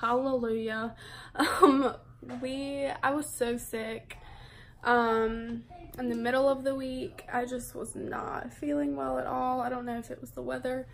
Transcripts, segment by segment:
Hallelujah. Um, we, I was so sick. Um, in the middle of the week, I just was not feeling well at all. I don't know if it was the weather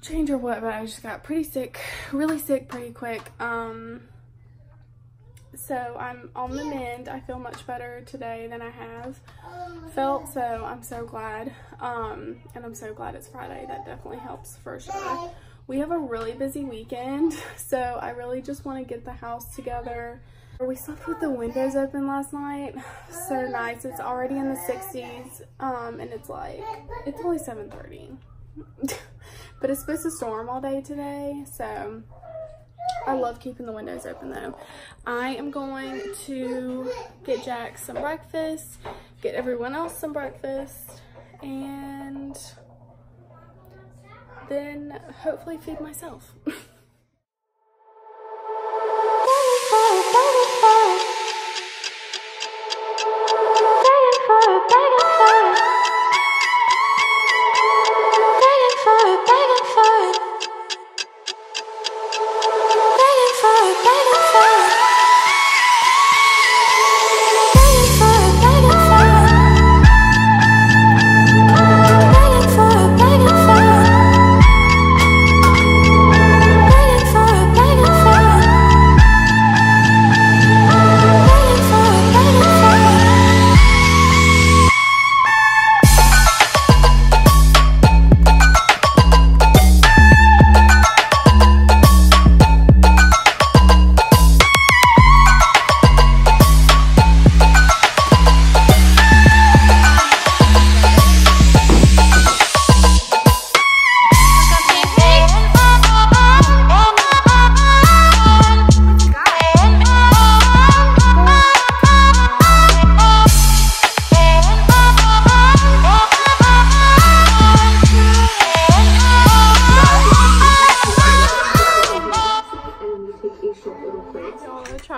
change or what, but I just got pretty sick, really sick pretty quick. Um, so I'm on the mend. I feel much better today than I have felt, so I'm so glad. Um, and I'm so glad it's Friday. That definitely helps for sure. We have a really busy weekend, so I really just want to get the house together. We slept with the windows open last night. So nice. It's already in the 60s, um, and it's like, it's only 7.30. but it's supposed to storm all day today, so I love keeping the windows open though. I am going to get Jack some breakfast, get everyone else some breakfast, and then hopefully feed myself.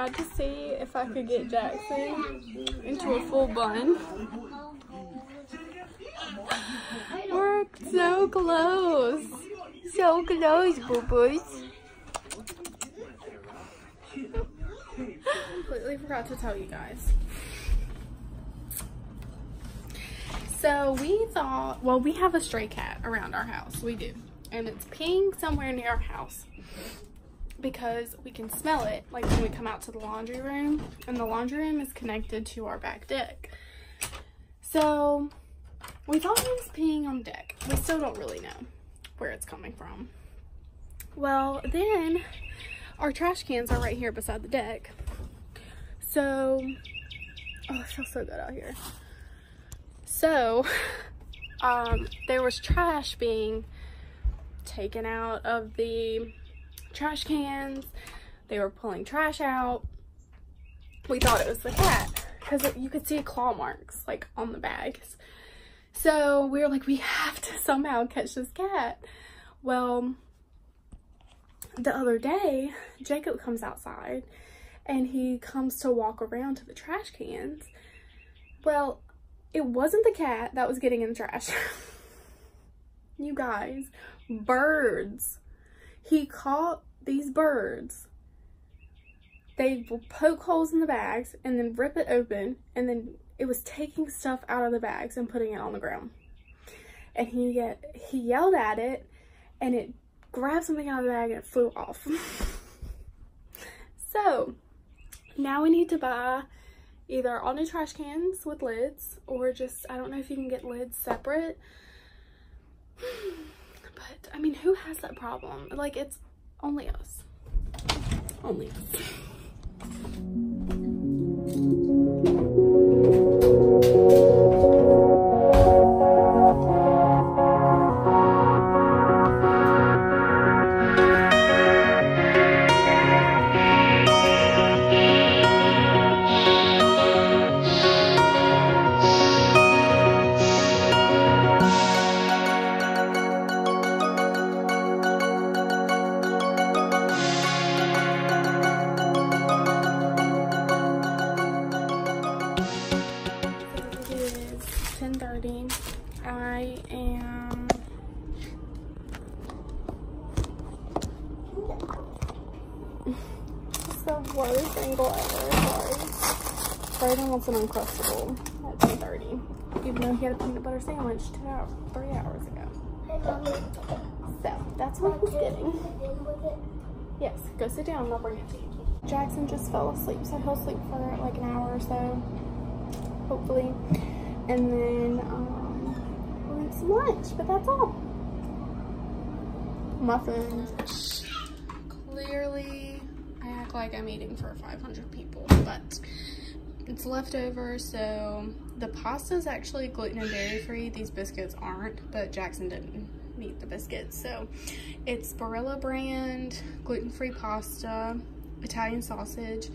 tried to see if I could get Jackson into a full bun. We're so close. So close, boo-boos. Completely forgot to tell you guys. So we thought, well, we have a stray cat around our house. We do. And it's peeing somewhere near our house because we can smell it like when we come out to the laundry room and the laundry room is connected to our back deck. So we thought he was peeing on deck. We still don't really know where it's coming from. Well, then our trash cans are right here beside the deck. So, oh, it feels so good out here. So, um, there was trash being taken out of the trash cans. They were pulling trash out. We thought it was the cat because you could see claw marks like on the bags. So we were like, we have to somehow catch this cat. Well, the other day, Jacob comes outside and he comes to walk around to the trash cans. Well, it wasn't the cat that was getting in the trash. you guys, birds he caught these birds. They will poke holes in the bags and then rip it open and then it was taking stuff out of the bags and putting it on the ground. And he he yelled at it and it grabbed something out of the bag and it flew off. so now we need to buy either all new trash cans with lids or just I don't know if you can get lids separate but I mean, who has that problem? Like, it's only us. Only us. I am it's the worst angle ever. Sorry. Brayden wants an uncrustable at 30 Even though he had a peanut butter sandwich two hours, three hours ago. So that's what he's getting. Yes, go sit down. I'll bring it to you. Jackson just fell asleep, so he'll sleep for like an hour or so, hopefully. And then um, we'll eat some lunch, but that's all. Muffins. Clearly, I act like I'm eating for 500 people, but it's leftover, so the pasta is actually gluten and dairy free. These biscuits aren't, but Jackson didn't eat the biscuits. So it's Barilla brand, gluten-free pasta, Italian sausage,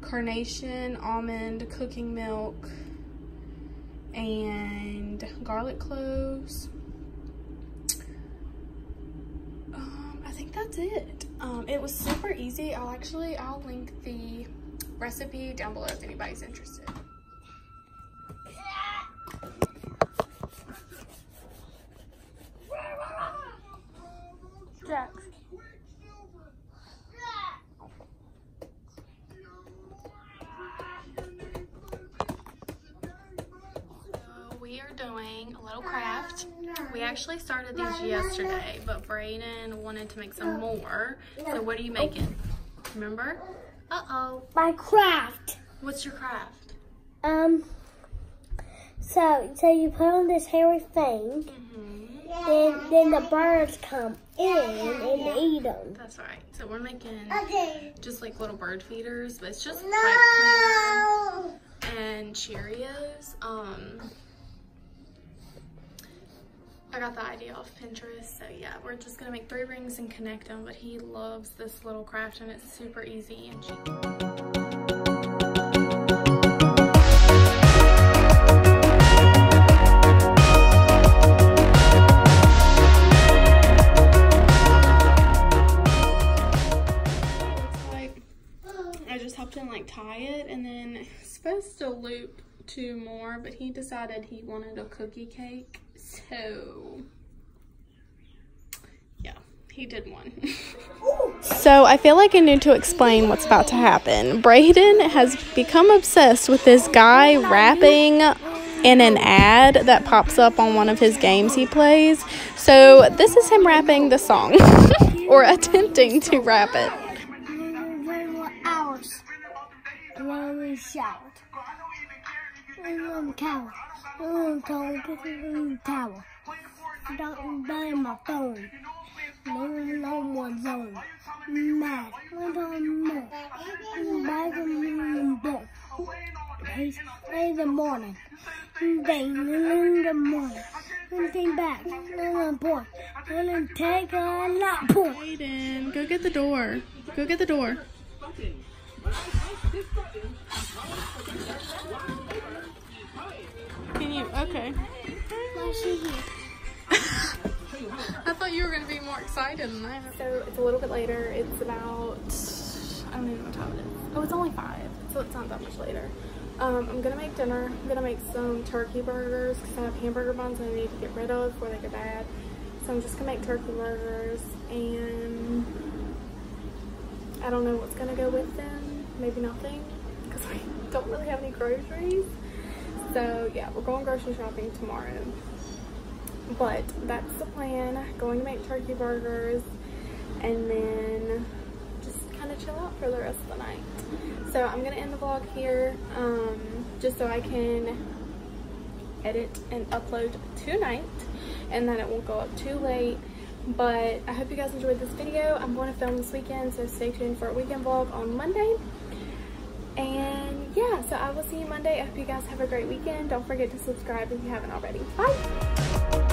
carnation, almond, cooking milk, and garlic cloves. Um, I think that's it. Um, it was super easy. I'll actually, I'll link the recipe down below if anybody's interested. Doing a little craft. We actually started these yesterday, but Brayden wanted to make some more. So what are you making? Remember? Uh-oh. My craft. What's your craft? Um. So, so you put on this hairy thing, Mm-hmm. then then the birds come in and eat them. That's right. So we're making Okay. just like little bird feeders, but it's just pipe No. and Cheerios. Um, I got the idea off Pinterest, so yeah, we're just gonna make three rings and connect them. But he loves this little craft, and it's super easy and cheap. I just helped him like tie it, and then it's supposed to loop two more, but he decided he wanted a cookie cake, so yeah, he did one. so I feel like I need to explain what's about to happen. Brayden has become obsessed with this guy rapping in an ad that pops up on one of his games he plays. So this is him rapping the song, or attempting to rap it. hours. Around shout. I'm cow. I'm cold. I'm tower. Don't buy my phone. No, no one zone. Mad. I don't know. Buy the book. It's in the morning. Bang in the morning. And think back. And I'm boy. And then take a nap. Boy. Aiden, go get the door. Go get the door. Okay. I thought you were gonna be more excited than that. So it's a little bit later. It's about I don't even know what time it is. Oh, it's only five, so it's not that much later. Um, I'm gonna make dinner. I'm gonna make some turkey burgers because I have hamburger buns that I need to get rid of before they go bad. So I'm just gonna make turkey burgers and I don't know what's gonna go with them. Maybe nothing because we don't really have any groceries. So yeah, we're going grocery shopping tomorrow. But that's the plan. Going to make turkey burgers and then just kind of chill out for the rest of the night. So I'm going to end the vlog here um, just so I can edit and upload tonight and then it won't go up too late. But I hope you guys enjoyed this video. I'm going to film this weekend, so stay tuned for a weekend vlog on Monday. Yeah, so I will see you Monday. I hope you guys have a great weekend. Don't forget to subscribe if you haven't already. Bye!